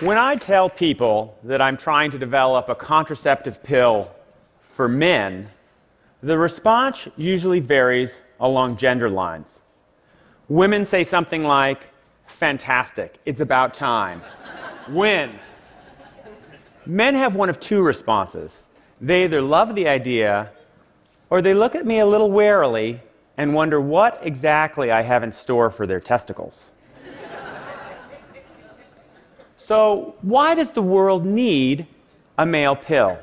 When I tell people that I'm trying to develop a contraceptive pill for men, the response usually varies along gender lines. Women say something like, Fantastic, it's about time. when? Men have one of two responses. They either love the idea or they look at me a little warily and wonder what exactly I have in store for their testicles. So, why does the world need a male pill?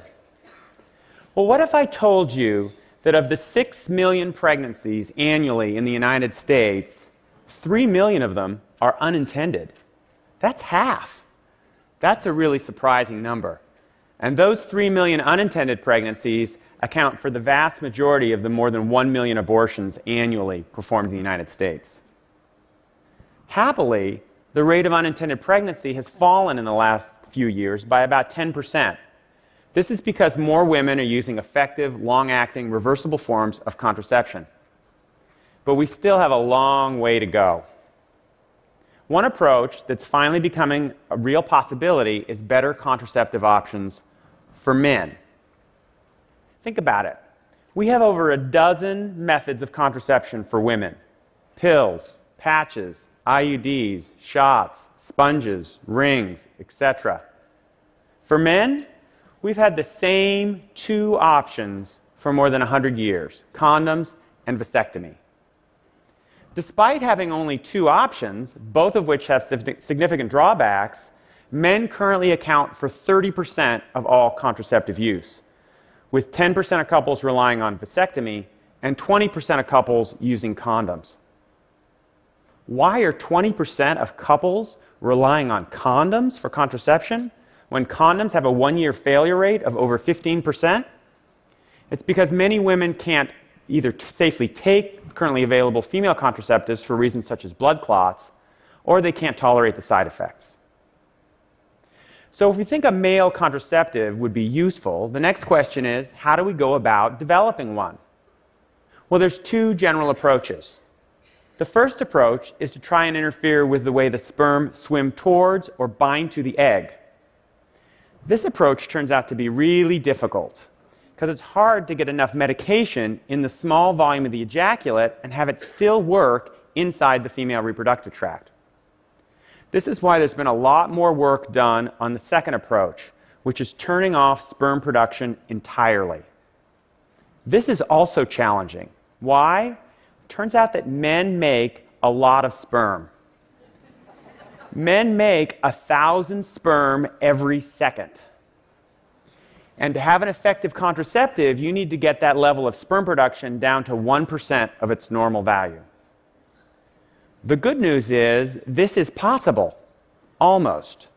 Well, what if I told you that of the 6 million pregnancies annually in the United States, 3 million of them are unintended? That's half. That's a really surprising number. And those 3 million unintended pregnancies account for the vast majority of the more than 1 million abortions annually performed in the United States. Happily, the rate of unintended pregnancy has fallen in the last few years by about 10%. This is because more women are using effective, long acting, reversible forms of contraception. But we still have a long way to go. One approach that's finally becoming a real possibility is better contraceptive options for men. Think about it. We have over a dozen methods of contraception for women pills, patches, IUDs, shots, sponges, rings, etc. For men, we've had the same two options for more than 100 years condoms and vasectomy. Despite having only two options, both of which have significant drawbacks, men currently account for 30% of all contraceptive use, with 10% of couples relying on vasectomy and 20% of couples using condoms. Why are 20% of couples relying on condoms for contraception when condoms have a one year failure rate of over 15%? It's because many women can't either safely take currently available female contraceptives for reasons such as blood clots, or they can't tolerate the side effects. So, if we think a male contraceptive would be useful, the next question is how do we go about developing one? Well, there's two general approaches. The first approach is to try and interfere with the way the sperm swim towards or bind to the egg. This approach turns out to be really difficult because it's hard to get enough medication in the small volume of the ejaculate and have it still work inside the female reproductive tract. This is why there's been a lot more work done on the second approach, which is turning off sperm production entirely. This is also challenging. Why? Turns out that men make a lot of sperm. men make a thousand sperm every second. And to have an effective contraceptive, you need to get that level of sperm production down to 1% of its normal value. The good news is this is possible, almost.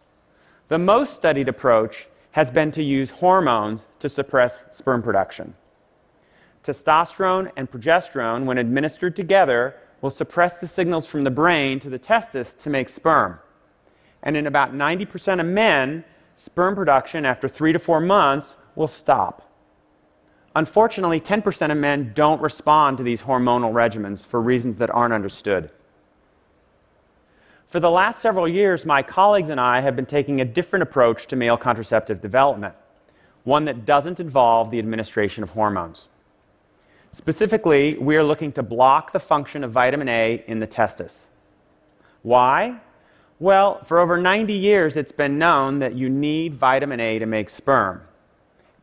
The most studied approach has been to use hormones to suppress sperm production. Testosterone and progesterone, when administered together, will suppress the signals from the brain to the testis to make sperm. And in about 90% of men, sperm production after three to four months will stop. Unfortunately, 10% of men don't respond to these hormonal regimens for reasons that aren't understood. For the last several years, my colleagues and I have been taking a different approach to male contraceptive development, one that doesn't involve the administration of hormones. Specifically, we are looking to block the function of vitamin A in the testis. Why? Well, for over 90 years, it's been known that you need vitamin A to make sperm.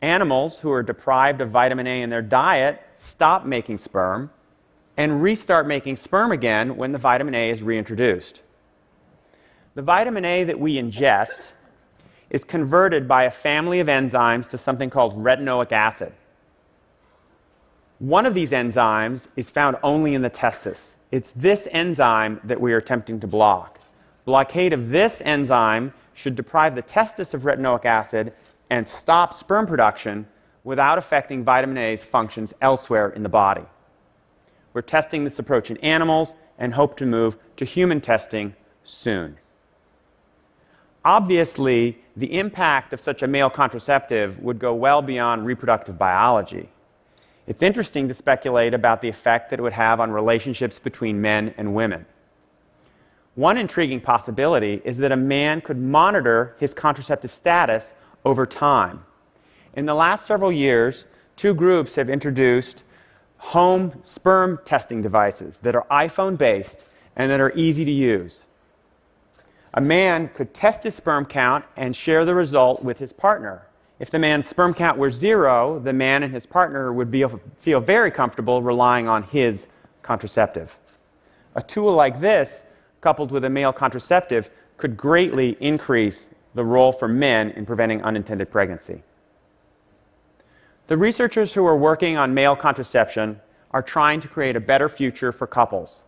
Animals who are deprived of vitamin A in their diet stop making sperm and restart making sperm again when the vitamin A is reintroduced. The vitamin A that we ingest is converted by a family of enzymes to something called retinoic acid. One of these enzymes is found only in the testis. It's this enzyme that we are attempting to block. Blockade of this enzyme should deprive the testis of retinoic acid and stop sperm production without affecting vitamin A's functions elsewhere in the body. We're testing this approach in animals and hope to move to human testing soon. Obviously, the impact of such a male contraceptive would go well beyond reproductive biology. It's interesting to speculate about the effect that it would have on relationships between men and women. One intriguing possibility is that a man could monitor his contraceptive status over time. In the last several years, two groups have introduced home sperm testing devices that are iPhone based and that are easy to use. A man could test his sperm count and share the result with his partner. If the man's sperm count were zero, the man and his partner would be, feel very comfortable relying on his contraceptive. A tool like this, coupled with a male contraceptive, could greatly increase the role for men in preventing unintended pregnancy. The researchers who are working on male contraception are trying to create a better future for couples.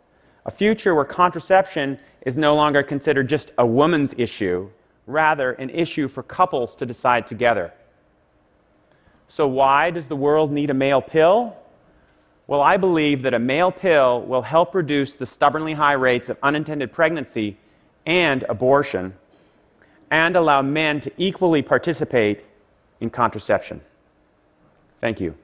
A future where contraception is no longer considered just a woman's issue, rather, an issue for couples to decide together. So, why does the world need a male pill? Well, I believe that a male pill will help reduce the stubbornly high rates of unintended pregnancy and abortion and allow men to equally participate in contraception. Thank you.